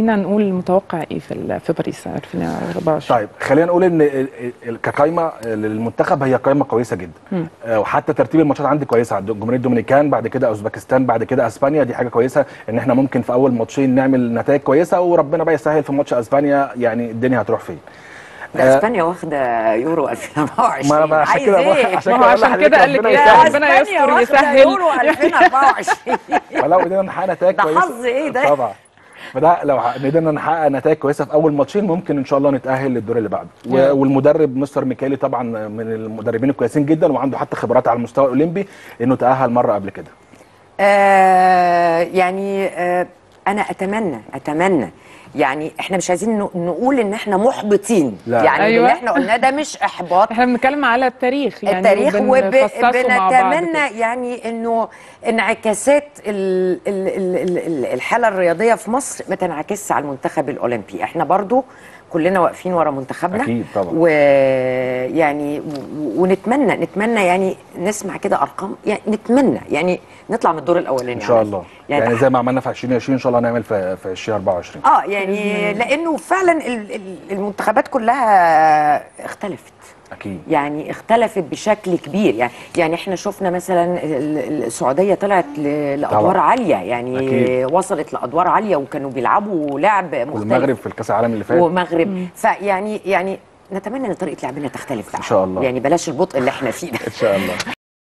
خلينا نقول المتوقع إيه في ال- في باريس 2024 طيب خلينا نقول إن كقائمه للمنتخب هي قائمه كويسة جدا آه، وحتى ترتيب الماتشات عندي كويسة عند جمهورية الدومينيكان بعد كده أوزبكستان بعد كده أسبانيا دي حاجة كويسة إن إحنا ممكن في أول ماتشين نعمل نتائج كويسة وربنا بقى يسهل في ماتش أسبانيا يعني الدنيا هتروح فين ده آه، أسبانيا واخدة يورو 2024 ما ما عشان عايز كده إيه؟ عشان كده عشان كده قال لك ربنا؟ يسهل. يستر واخدة ويسهل. يورو 2024 فلو قدرنا نحقق نتائج ده كويسة حظ إيه ده؟ طبعا فده لو قدرنا نحقق نتائج كويسة في أول ماتشين ممكن إن شاء الله نتأهل للدور اللي بعده. والمدرب مستر ميكالي طبعا من المدربين الكويسين جدا وعنده حتى خبرات على المستوى الأولمبي إنه تأهل مرة قبل كده آه يعني آه أنا أتمنى أتمنى يعني إحنا مش عايزين نقول إن إحنا محبطين لا. يعني أيوة. اللي إحنا قلناه ده مش إحباط إحنا بنتكلم على التاريخ يعني التاريخ وبنتمنى. يعني إنه انعكاسات ال ال ال ال ال الحالة الرياضية في مصر ما تنعكسش على المنتخب الأولمبي إحنا برضو كلنا واقفين ورا منتخبنا أكيد طبعا. ويعني و- ونتمنى نتمنى يعني نسمع كده أرقام يعني نتمنى يعني نطلع من الدور الأولاني إن شاء الله يعني, يعني زي ما عملنا في 2020 إن شاء الله هنعمل في في 2024 آه يعني لأنه فعلا ال- ال- المنتخبات كلها اختلفت. أكيد. يعني اختلفت بشكل كبير. يعني يعني إحنا شفنا مثلا ال- ال- السعودية طلعت لأدوار طبعا. عالية. يعني أكيد. وصلت لأدوار عالية وكانوا بيلعبوا لعب مختلف. والمغرب في الكأس العالم اللي فات. ومغرب فيعني يعني نتمنى إن طريقة لعبنا تختلف بقى. إن شاء الله. يعني بلاش البطء اللي إحنا فيه ده. إن شاء الله.